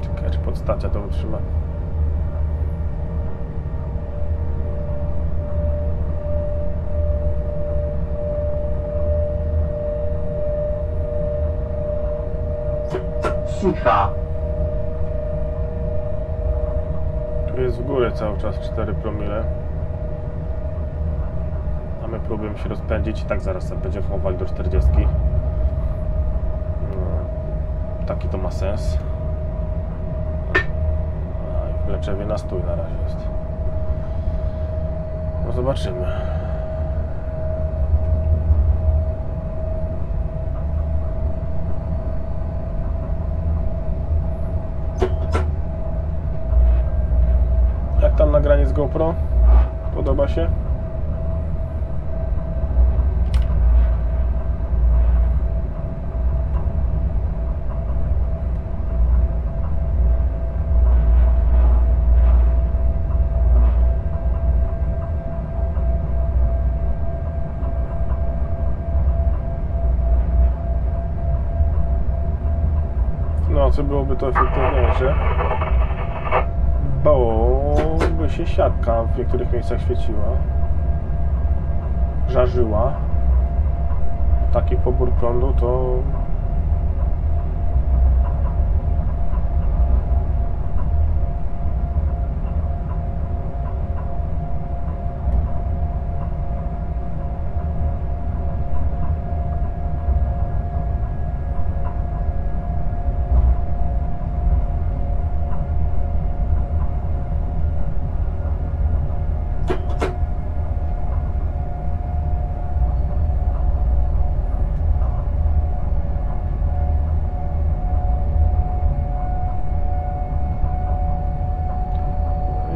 Czekaj, czy podstacia to utrzyma. Cisza. Tu jest w górę cały czas 4 promile. A my próbujemy się rozpędzić i tak zaraz sobie będziemy do 40. No, taki to ma sens. A, w Leczewie na stój na razie jest. No zobaczymy. Jak tam nagranie z GoPro? Podoba się? Nocy byłoby to efektywniejsze, bo by się siatka w niektórych miejscach świeciła, żarzyła. Taki pobór prądu to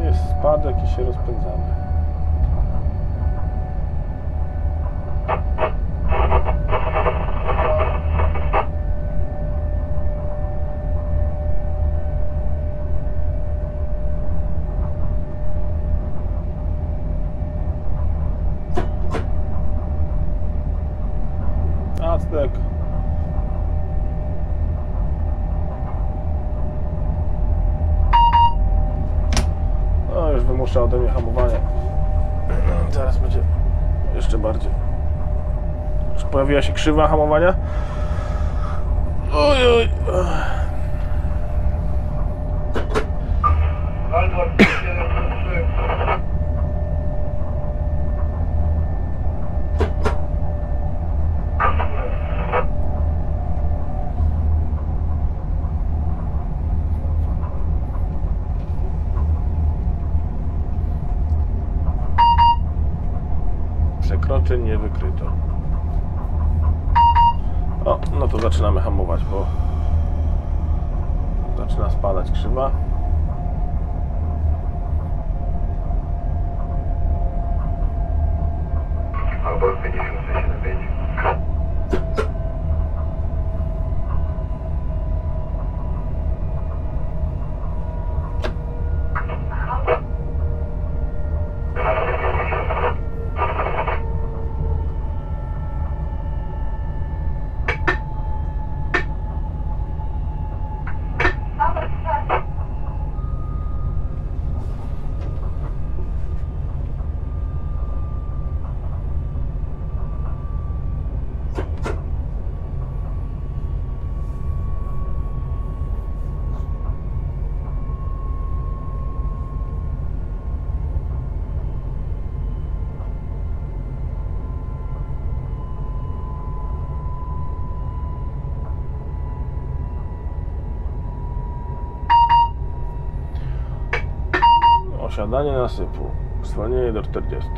jest spadek i się rozpędzamy. Aztek. No już wymusza ode mnie hamowanie. Zaraz będzie jeszcze bardziej. Już pojawiła się krzywa hamowania. Oj, oj. Waldorf 703. Przekroczeń nie wykryto. O, no to zaczynamy hamować, bo zaczyna spadać krzywa. Waldorf 5675. Osiadanie nasypu. Zwolnienie do 40.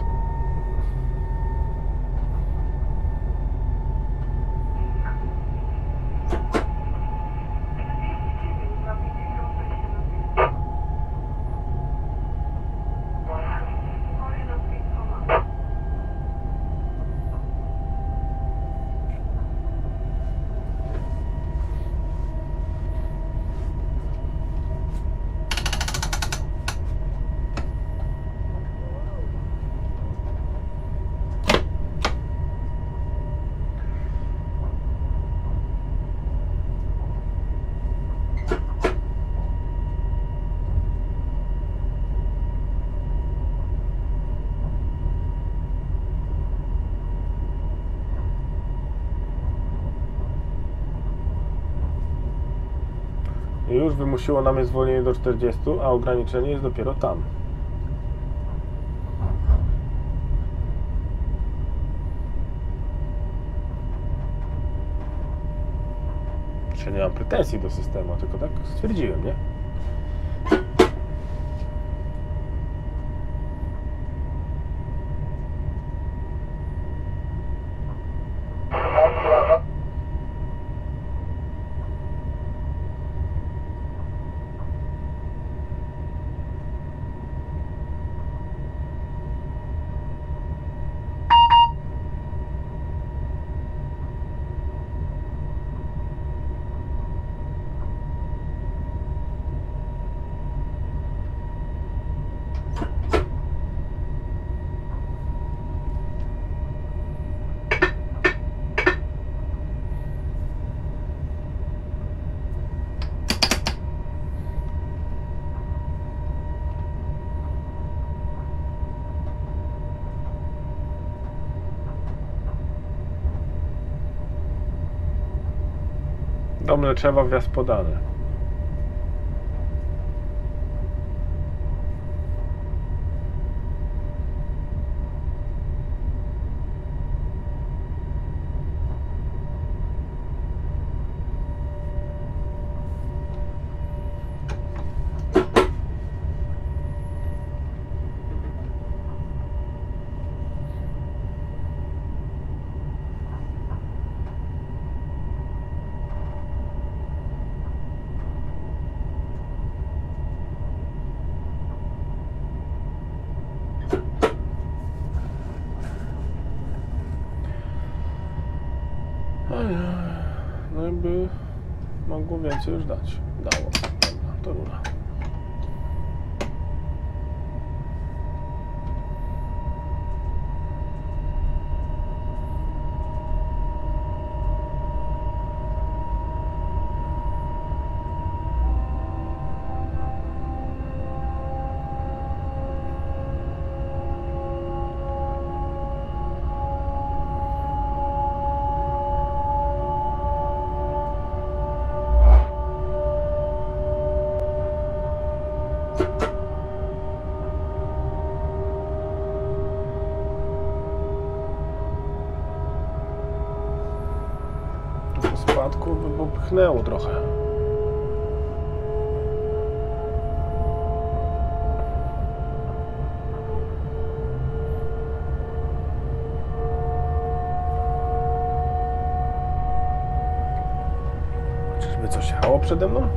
wymusiło nam zwolnienie do 40, a ograniczenie jest dopiero tam. Czy nie mam pretensji do systemu, tylko tak stwierdziłem, nie? Dom Leczewa, wjazd podany. Ojej, No jakby mogło więcej już dać. Dało. Dobra, to rura. Po spadku popchnęło trochę. Czyżby coś jechało przede mną?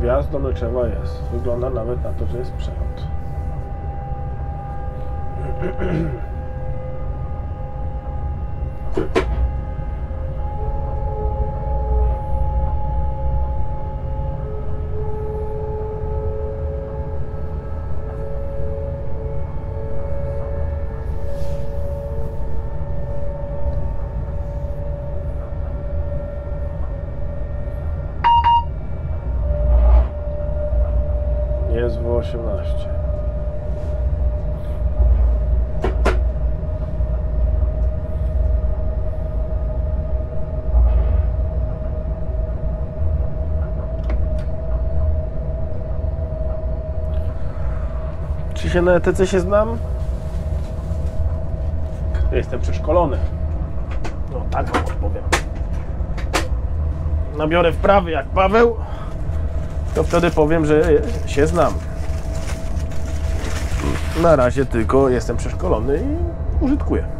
Wjazd Mleczewa jest. Wygląda nawet na to, że jest przelot. Się na ETC się znam? Jestem przeszkolony. No tak wam odpowiem. Nabiorę wprawy jak Paweł to wtedy powiem, że się znam. Na razie tylko jestem przeszkolony i użytkuję.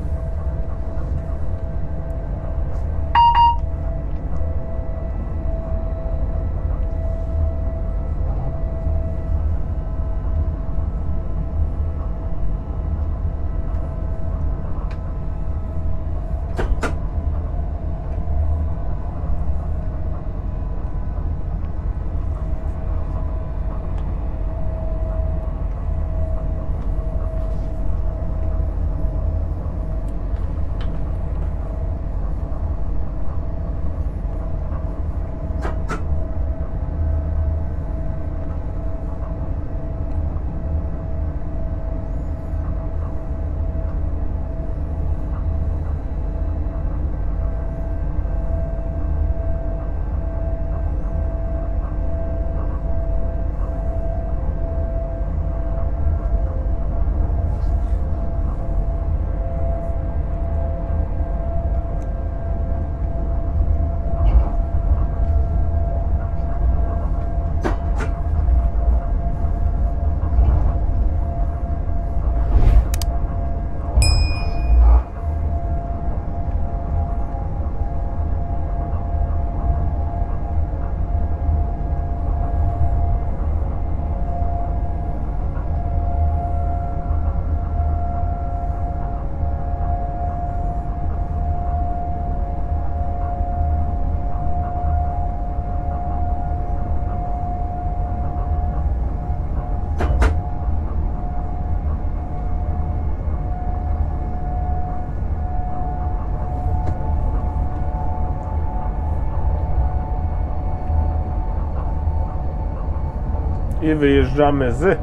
I wyjeżdżamy z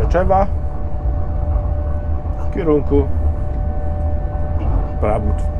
Rzeczewa w kierunku Pablo.